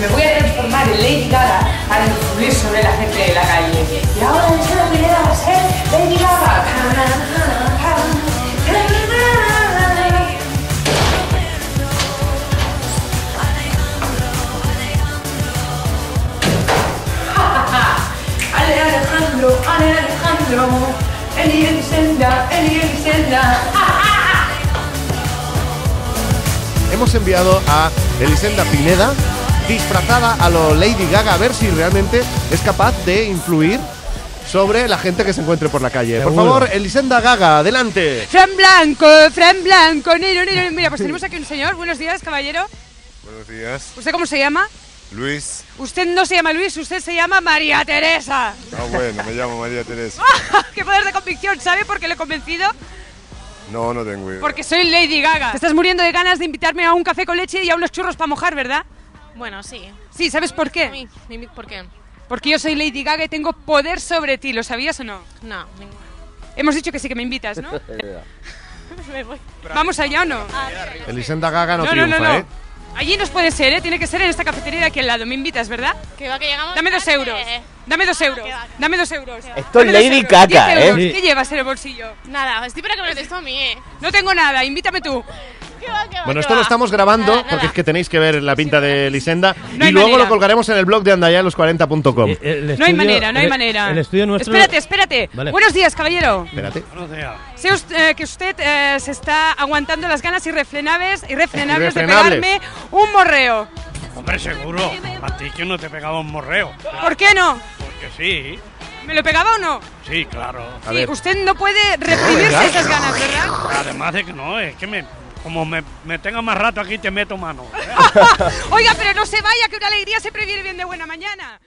me voy a transformar en Lady Gaga para influir sobre la gente de la calle. Y ahora Elisenda Pineda va a ser Lady Gaga. Ale Alejandro, Ale Alejandro, Eli Elisenda, Eli Elisenda. Hemos enviado a Elisenda Pineda disfrazada a lo Lady Gaga a ver si realmente es capaz de influir sobre la gente que se encuentre por la calle. Por Seguro. favor, Elisenda Gaga, adelante. Fran Blanco, Fran Blanco, Nero, Nero. Mira, pues tenemos aquí un señor. Buenos días, caballero. Buenos días, ¿Usted cómo se llama? Luis. Usted no se llama Luis, usted se llama María Teresa. Ah, bueno, me llamo María Teresa. ¡Qué poder de convicción! ¿Sabe por qué le he convencido? No, no tengo idea. Porque soy Lady Gaga. Te estás muriendo de ganas de invitarme a un café con leche y a unos churros para mojar, ¿verdad? Bueno, sí. Sí, ¿sabes por A qué? mí, ¿Por qué? Porque yo soy Lady Gaga y tengo poder sobre ti, ¿lo sabías o no? No, ninguna. Hemos dicho que sí que me invitas, ¿no? Me voy. ¿Vamos allá o no? Elisenda Gaga no, no, no, triunfa, no, no. ¿eh? Allí nos puede ser, ¿eh? Tiene que ser en esta cafetería de aquí al lado. ¿Me invitas, verdad? Que va que llegamos. Dame dos tarde. euros. Dame dos euros. Dame dos euros. Esto Dame es dos Lady euros. Gaga, Diez euros. ¿eh? ¿Qué llevas en el bolsillo? Nada, estoy para que me lo des tú a mí, eh. No tengo nada, invítame tú. ¿Qué va, qué va, Bueno, esto lo estamos grabando Nada, porque es que tenéis que ver la pinta de Elisenda No y luego manera. lo colgaremos en el blog de andayalos40.com. Eh, el No hay manera, no hay el- manera. El estudio nuestro. Espérate, espérate. Vale. Buenos días, caballero. Espérate. Sé usted, eh, que usted eh, se está aguantando las ganas irrefrenables, irrefrenables de Irrefrenables. pegarme un morreo. Hombre, seguro. A ti que no te pegaba un morreo. ¿Por qué no? Porque sí, ¿Me lo pegaba o no? sí, claro. Sí, usted no puede reprimirse esas ganas, ¿verdad? Además de que no, es que me, como me, me tenga más rato aquí te meto mano. Oiga, pero no se vaya, que una alegría siempre viene bien de buena mañana.